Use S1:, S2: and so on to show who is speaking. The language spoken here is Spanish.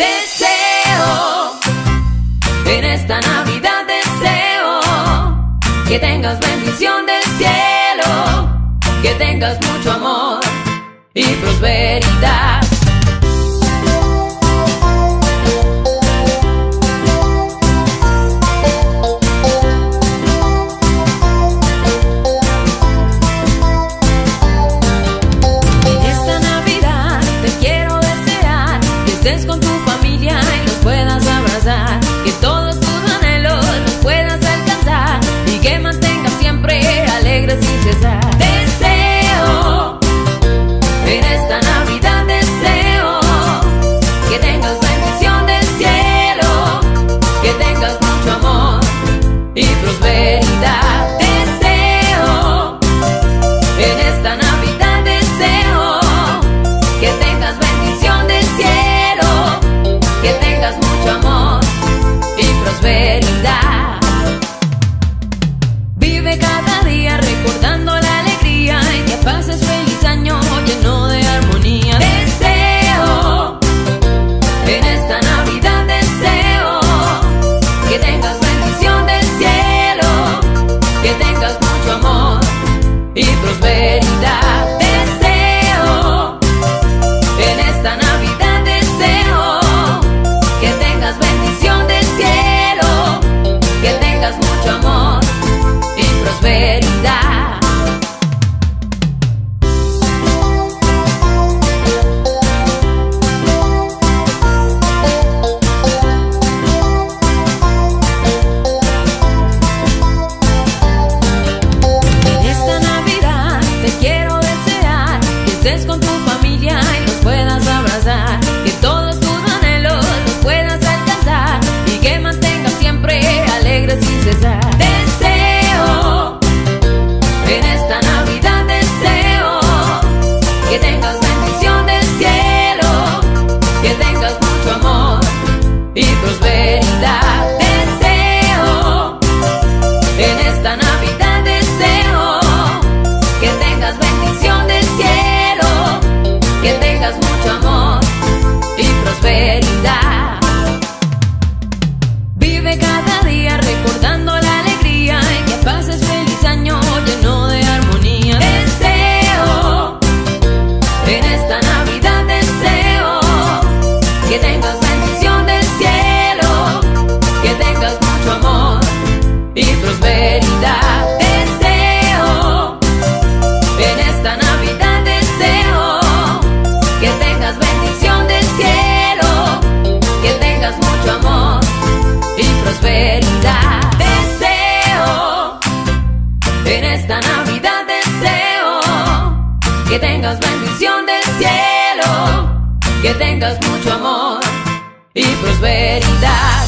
S1: Deseo, en esta Navidad deseo que tengas bendición del cielo, que tengas mucho amor y prosperidad. familia y los puedas abrazar. Que todo sinceridad. Deseo, en esta Navidad deseo que tengas bendición del cielo, que tengas mucho amor y prosperidad. Deseo, en esta Navidad deseo que tengas bendición del cielo, que tengas mucho amor y prosperidad.